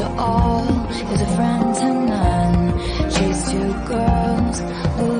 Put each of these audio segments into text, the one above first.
to all, is a friend to none. She's two girls.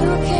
you